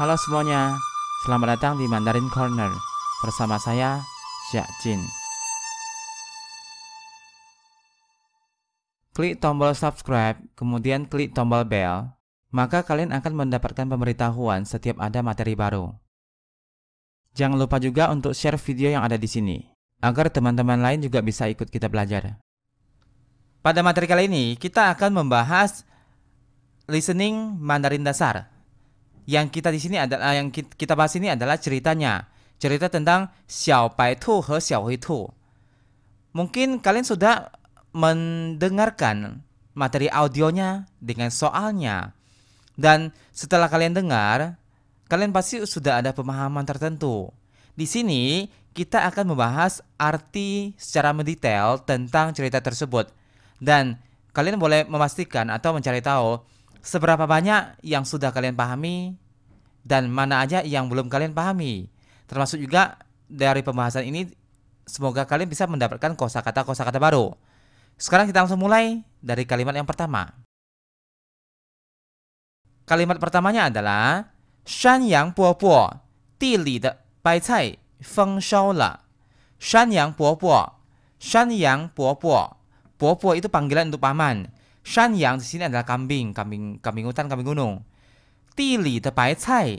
Halo semuanya, selamat datang di Mandarin Corner bersama saya Xia Jin. Klik tombol subscribe, kemudian klik tombol bell, maka kalian akan mendapatkan pemberitahuan setiap ada materi baru. Jangan lupa juga untuk share video yang ada di sini, agar teman-teman lain juga bisa ikut kita belajar. Pada materi kali ini, kita akan membahas listening Mandarin dasar. Yang kita di sini adalah yang kita bahas ini adalah ceritanya. Cerita tentang Xiao Bai Tu he Xiao Hui Tu. Mungkin kalian sudah mendengarkan materi audionya dengan soalnya. Dan setelah kalian dengar, kalian pasti sudah ada pemahaman tertentu. Di sini kita akan membahas arti secara mendetail tentang cerita tersebut. Dan kalian boleh memastikan atau mencari tahu seberapa banyak yang sudah kalian pahami dan mana aja yang belum kalian pahami. Termasuk juga dari pembahasan ini semoga kalian bisa mendapatkan kosakata-kosakata baru. Sekarang kita langsung mulai dari kalimat yang pertama. Kalimat pertamanya adalah Shan yang po po, di li de bai cai feng shao la. Shan yang po po, Shan yang po po. Po po itu panggilan untuk paman. Shan yang di sini adalah kambing, kambing kambing hutan, kambing gunung. Tili de bai cai.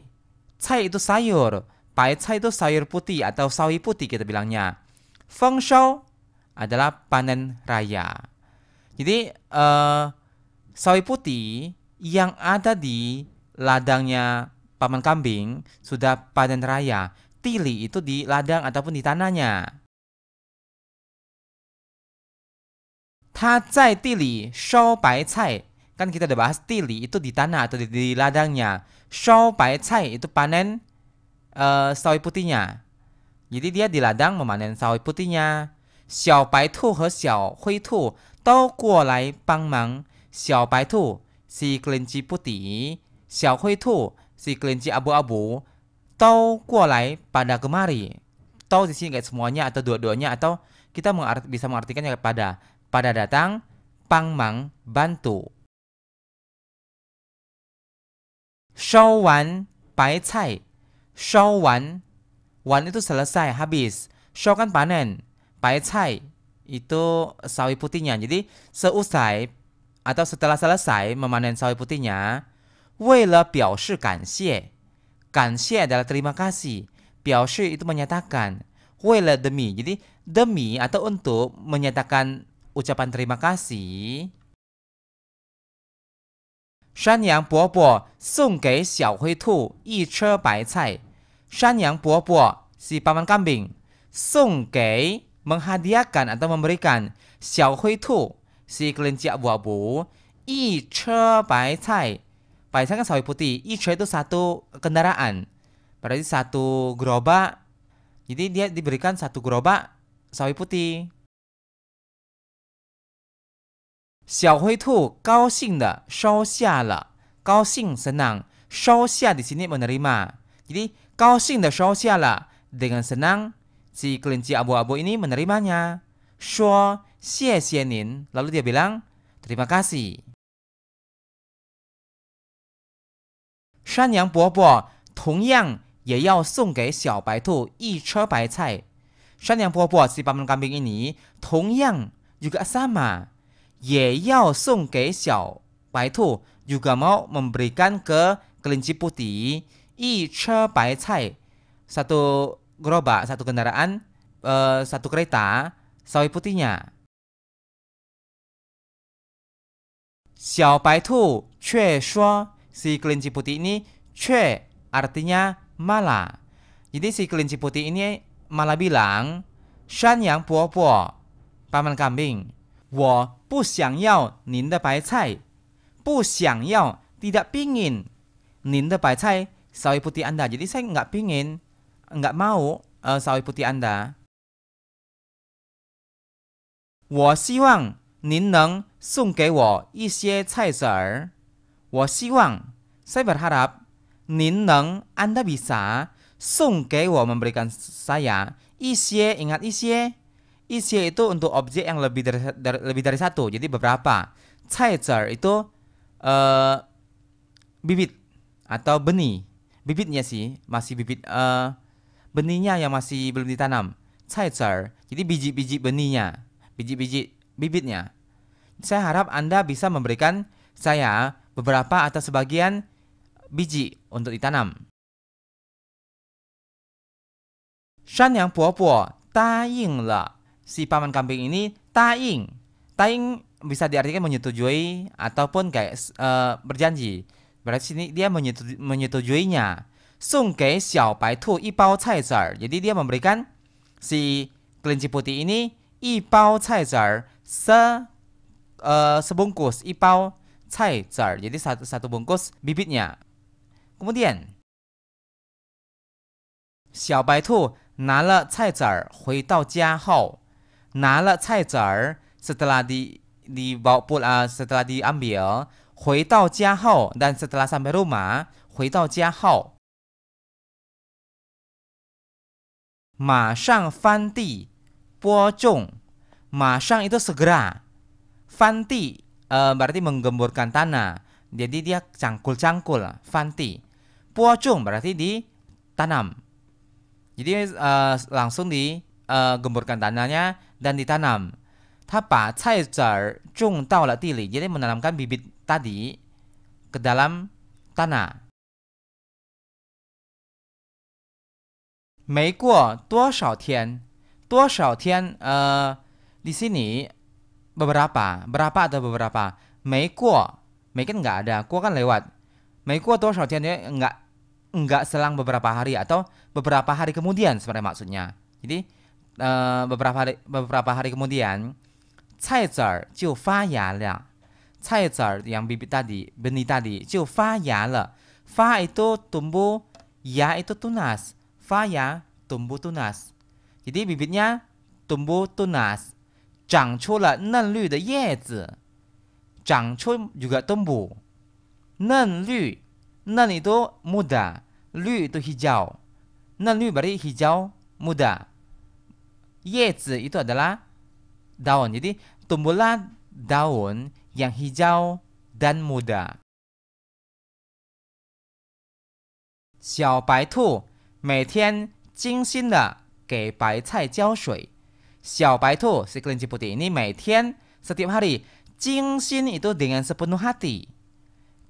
Cai itu sayur. Bai cai itu sayur putih atau sawi putih kita bilangnya. Feng shao adalah panen raya. Jadi uh, sawi putih yang ada di ladangnya paman kambing sudah panen raya. Tili itu di ladang ataupun di tanahnya. Tazai shou bai cai. Kan kita udah bahas tili itu di tanah atau di, di ladangnya. Shou bai cai itu panen uh, sawi putihnya. Jadi dia di ladang memanen sawi putihnya. Xiao bai tu he xiao hui tu dou guo lai bang mang. Xiao bai tu si kelinci putih. Xiao hui tu si kelinci abu-abu. Dou guo lai pada kemari. Tau di sini kayak semuanya atau dua-duanya atau kita mengart bisa mengartikannya pada pada datang, pangmang, bantu. Shao wan, bai cai. Shao wan, wan itu selesai, habis. Shao kan panen. Bai cai itu sawi putihnya. Jadi seusai atau setelah selesai memanen sawi putihnya, 为了表示感谢，感谢 adalah terima kasih. 表示 itu menyatakan. 为了 demi. Jadi demi atau untuk menyatakan ucapan terima kasih. Shan Yang Bo Bo sung ke Xiao Hui Tu yi che bai cai. Shan Yang Bo Bo si paman kambing. Sung ke menghadiahkan atau memberikan Xiao Hui Tu si kelinci abu-abu yi che bai cai. Bai cai kan sawi putih. Yi che itu satu kendaraan. Berarti satu gerobak. Jadi dia diberikan satu gerobak sawi putih. 小灰兔高兴的收下了，高兴 senang, 收下 di sini menerima. Jadi 高兴的收下了 dengan senang si kelinci abu-abu ini menerimanya. 说谢谢您, lalu dia bilang terima kasih. 山羊伯伯同样也要送给小白兔一车白菜。山羊伯伯 si paman kambing ini 同样 juga sama Ye Yao Sung Ke Xiao Bai Tu juga mau memberikan ke kelinci putih Yi Che Bai Cai satu gerobak, satu kendaraan, uh, satu kereta, sawi putihnya. Xiao Bai Tu Cue Shuo si kelinci putih ini Cue artinya malah. Jadi si kelinci putih ini malah bilang Shan Yang Puo Puo paman kambing. 我不想要您的白菜，不想要 tidak pingin 您的白菜 sawi putih anda. Jadi saya nggak pingin, nggak mau uh, sawi putih anda. 我希望您能送给我一些菜籽儿。我希望 saya berharap 您能 anda bisa 送给我 memberikan saya 一些 ingat 一 些 isi itu untuk objek yang lebih dari, dari lebih dari satu. Jadi beberapa. Caizer itu uh, bibit atau benih. bibitnya sih, masih bibit uh, benihnya yang masih belum ditanam. Caicer, jadi biji-biji benihnya, biji-biji bibitnya. Saya harap Anda bisa memberikan saya beberapa atau sebagian biji untuk ditanam. Shan yang puo-puo taing le Si paman kambing ini taing. Taing bisa diartikan menyetujui ataupun kayak uh, berjanji. Berarti sini dia menyetujui, menyetujuinya. Sung ke xiao bai tu i bao cai zar. Jadi dia memberikan si kelinci putih ini i bao cai zar se uh, sebungkus i bao cai zar. Jadi satu satu bungkus bibitnya. Kemudian 小白兔拿了菜籽儿回到家后， nala cai zer setelah di di dibawa pulang ah, setelah diambil Hui Dao Jia Hao dan setelah sampai rumah Hui Dao Jia Hao Ma Shang Fan Di Bo Zhong Ma Shang itu segera Fan Di uh, berarti menggemburkan tanah jadi dia cangkul-cangkul Fan Di Bo Zhong berarti ditanam jadi uh, langsung di digemburkan uh, tanahnya dan ditanam. 他把菜籽儿种到了地里, jadi menanamkan bibit tadi ke dalam tanah. 没过多少天，多少天 uh, di sini beberapa, berapa atau beberapa. 没过，没 kan nggak ada, 过 kan lewat. 没过多少天 dia nggak enggak selang beberapa hari atau beberapa hari kemudian sebenarnya maksudnya. Jadi uh, beberapa hari beberapa hari kemudian, cai zer jiu fa ya le. Cai zer yang bibit tadi, benih tadi, jiu fa ya le. Fa itu tumbuh, ya itu tunas. Fa ya tumbuh tunas. Jadi bibitnya tumbuh tunas. 长出了嫩绿的叶子，长出 juga tumbuh，嫩绿 Nan itu muda, lu itu hijau. Nan lu berarti hijau muda. Yezi itu adalah daun. Jadi tumbuhlah daun yang hijau dan muda. 小白兔每天精心的给白菜浇水。小白兔 si kelinci putih ini 每天 setiap hari 精心 itu dengan sepenuh hati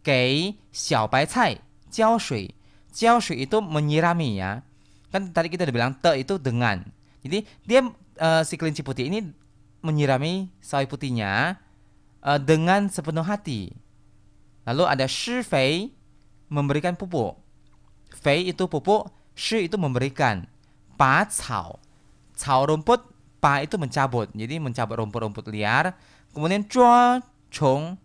给小白菜浇水。浇水 itu menyirami ya. Kan tadi kita udah bilang te itu dengan. Jadi dia uh, si kelinci putih ini menyirami sawi putihnya uh, dengan sepenuh hati. Lalu ada shi fei memberikan pupuk. Fei itu pupuk, shi itu memberikan. Pa cao. Cao rumput, pa itu mencabut. Jadi mencabut rumput-rumput liar. Kemudian chua chong.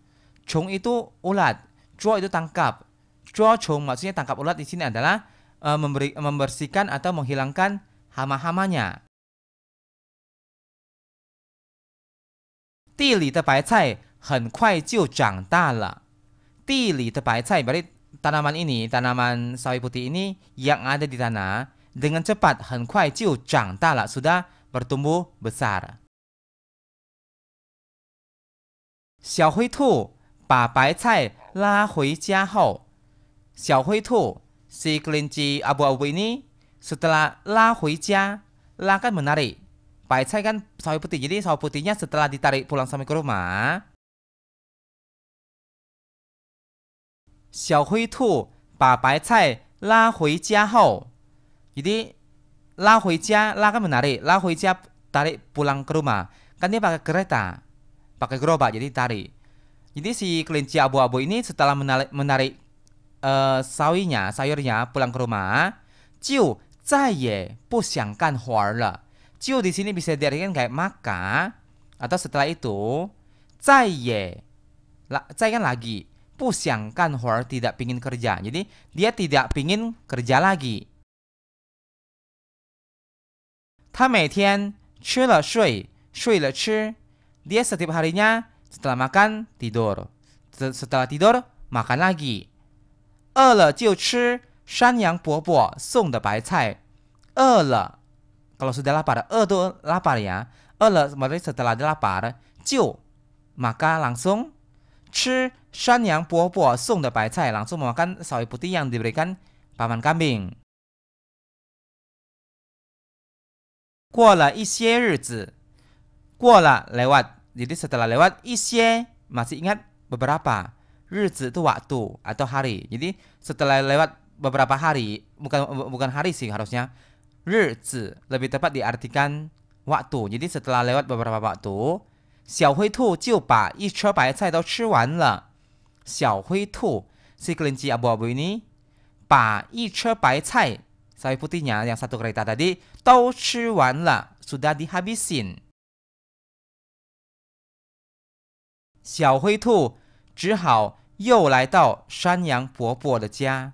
Chong itu ulat. Chua itu tangkap. Chua chong maksudnya tangkap ulat di sini adalah uh, memberi, membersihkan atau menghilangkan hama-hamanya. 地里的白菜很快就长大了。地里的白菜 berarti tanaman ini, tanaman sawi putih ini yang ada di tanah dengan cepat 很快就长大了 sudah bertumbuh besar. 小灰兔把白菜拉回家后，小灰兔 si kelinci abu-abu ini setelah la jia, la kan menarik. Paicai kan sawi putih, jadi sawi putihnya setelah ditarik pulang sampai ke rumah. Xiao Hui Tu ba Bai Cai la hui jia hou. Jadi la hui jia, la kan menarik, la hui jia tarik pulang ke rumah. Kan dia pakai kereta, pakai gerobak, jadi tarik. Jadi si kelinci abu-abu ini setelah menarik, menarik uh, sawinya, sayurnya pulang ke rumah, jiu zai bu xiang gan huar le. Jiu di sini bisa diartikan kayak maka atau setelah itu zai ye la, zai kan lagi bu xiang gan huar tidak pingin kerja. Jadi dia tidak pingin kerja lagi. Ta mei tian 吃了睡，睡了吃。Dia setiap harinya setelah makan, tidur. Setelah tidur, makan lagi. 饿了就吃山羊伯伯送的白菜。饿了 ，kalau sudah lapar, 饿 itu lapar ya. 饿了 berarti setelah lapar, 就 maka langsung 吃山羊伯伯送的白菜 langsung makan sawi putih yang diberikan paman kambing. 过了一些日子，过了 lewat. Jadi setelah lewat 一些 masih ingat beberapa. 日子 itu waktu atau hari. Jadi setelah lewat beberapa hari, bukan bukan hari sih harusnya. 日子 lebih tepat diartikan waktu. Jadi setelah lewat beberapa waktu, 小灰兔就把一车白菜都吃完了。小灰兔 si kelinci abu-abu ini 把一车白菜 sawi putihnya yang satu kereta tadi 都吃完了 sudah dihabisin. 小灰兔只好又来到山羊伯伯的家。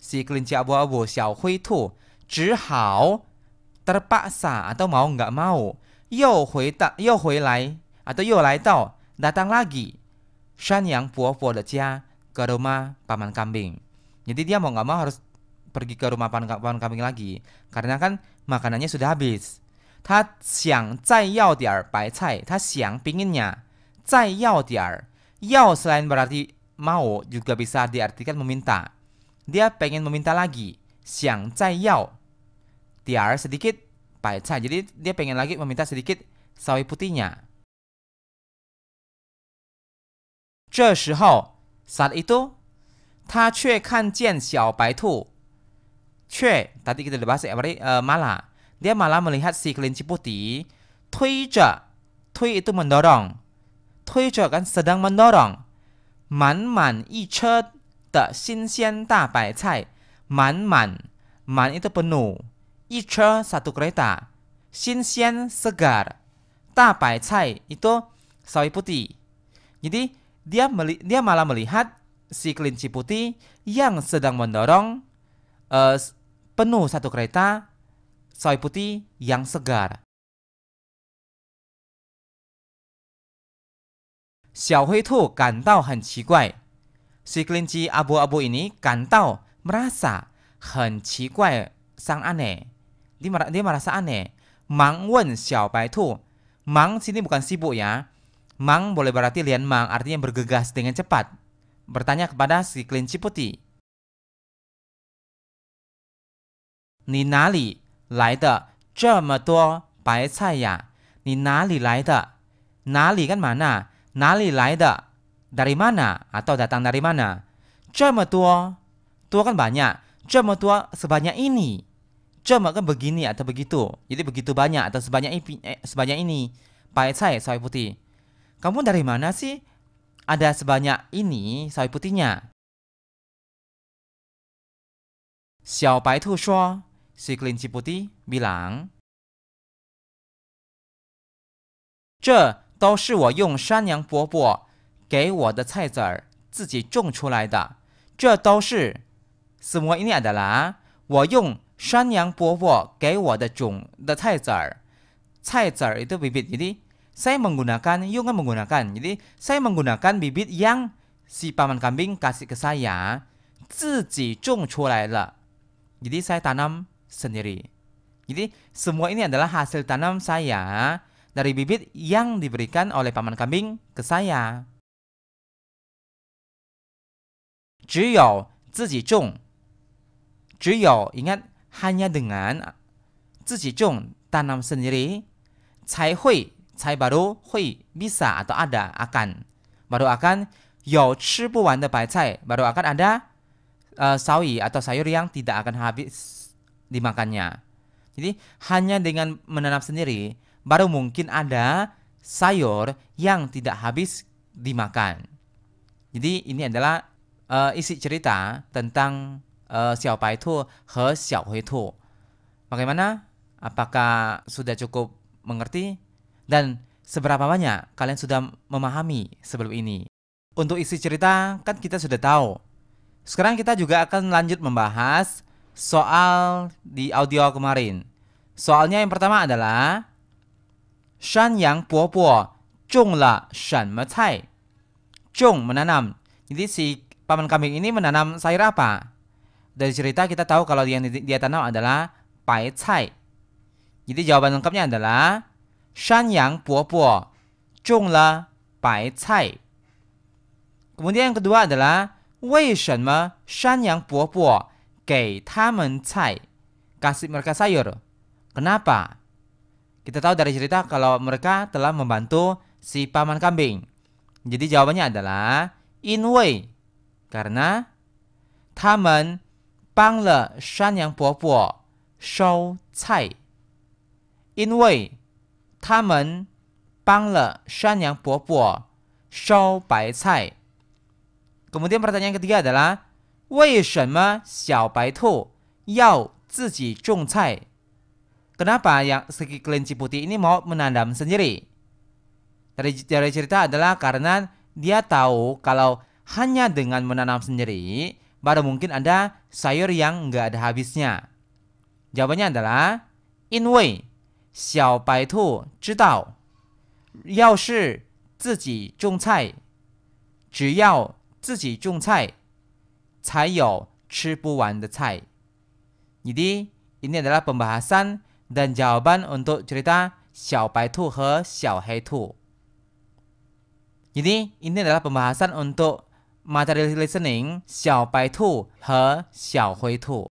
Si kelinci abu-abu 小灰兔 Zhihao terpaksa atau mau nggak mau. Yo hui ta, yo hui lai atau yo lai dao datang lagi. Shan yang puo puo de jia ke rumah paman kambing. Jadi dia mau nggak mau harus pergi ke rumah paman, paman kambing lagi karena kan makanannya sudah habis. Ta xiang zai yao diar bai cai, ta xiang pinginnya zai yao diar. Yao selain berarti mau juga bisa diartikan meminta. Dia pengen meminta lagi. Xiang zai yao dier sedikit bai cai. Jadi dia pengen lagi meminta sedikit sawi putihnya. 这时候 saat itu, 他却看见小白兔。却 tadi kita bahas ya, berarti uh, malah dia malah melihat si kelinci putih 推着，推 itu mendorong，推着 kan sedang mendorong 满满一车的新鲜大白菜，满满满 itu penuh， Iche satu kereta. Xinxian segar. Ta pai cai itu sawi putih. Jadi dia meli dia malah melihat si kelinci putih yang sedang mendorong uh, penuh satu kereta sawi putih yang segar. Xiao Hui Tu kan kantau han qi guai. Si kelinci abu-abu ini kan kantau merasa han qi guai sang aneh. Dia, dia merasa aneh. Mang wen Xiao Bai Tu. Mang sini bukan sibuk ya. Mang boleh berarti lian mang artinya bergegas dengan cepat. Bertanya kepada si kelinci putih. Ni nali lai de zhe duo bai cai ya? Ni nali lai de? Nali kan mana? Nali lai de? Dari mana? Atau datang dari mana? Zhe duo? Kan banyak. Zhe duo sebanyak ini. Zhe kan begini atau begitu. Jadi begitu banyak atau sebanyak ini. Eh, sebanyak ini. Bai cai sawi putih. Kamu dari mana sih? Ada sebanyak ini sawi putihnya. Xiao Bai Tu shuo, si kelinci putih bilang, 这都是我用山羊伯伯给我的菜籽儿自己种出来的。这都是 semua ini adalah 我用山羊伯伯给我的种的菜籽儿。菜籽儿 itu bibit, jadi saya menggunakan, Yung kan menggunakan. Jadi saya menggunakan bibit yang si paman kambing kasih ke saya, 自己种出来了. Jadi saya tanam sendiri. Jadi semua ini adalah hasil tanam saya dari bibit yang diberikan oleh paman kambing ke saya. 只有自己种，只有 ingat hanya dengan ziji tanam sendiri, cai hui, cai baru hui bisa atau ada akan. Baru akan yau chi bu wan baru akan ada uh, sawi atau sayur yang tidak akan habis dimakannya. Jadi hanya dengan menanam sendiri baru mungkin ada sayur yang tidak habis dimakan. Jadi ini adalah uh, isi cerita tentang uh, Xiao Bai Tu he Xiao Hui. Bagaimana? Apakah sudah cukup mengerti? Dan seberapa banyak kalian sudah memahami sebelum ini? Untuk isi cerita kan kita sudah tahu. Sekarang kita juga akan lanjut membahas soal di audio kemarin. Soalnya yang pertama adalah Shan yang po zhong la shan me cai. Zhong menanam. Jadi si paman kambing ini menanam sayur apa? Dari cerita kita tahu kalau yang dia tanam adalah pai cai. Jadi jawaban lengkapnya adalah Shan Yang Puo Puo Zhong Le Pai Cai. Kemudian yang kedua adalah Wei Shen Me Shan Yang Puo Puo Gei Ta Men Cai. Kasih mereka sayur. Kenapa? Kita tahu dari cerita kalau mereka telah membantu si paman kambing. Jadi jawabannya adalah in Wei karena Taman 帮了山羊伯伯收菜。因为他们帮了山羊伯伯收白菜。Kemudian pertanyaan ketiga adalah 为什么小白兔要自己种菜? Kenapa yang si kelinci putih ini mau menanam sendiri? Dari, dari cerita adalah karena dia tahu kalau hanya dengan menanam sendiri baru mungkin ada sayur yang nggak ada habisnya. Jawabannya adalah 因为小白兔知道，要是自己种菜，只要自己种菜，才有吃不完的菜。Jadi ini adalah pembahasan dan jawaban untuk cerita 小白兔和小黑兔。Jadi ini adalah pembahasan untuk materi listening 小白兔和小灰兔。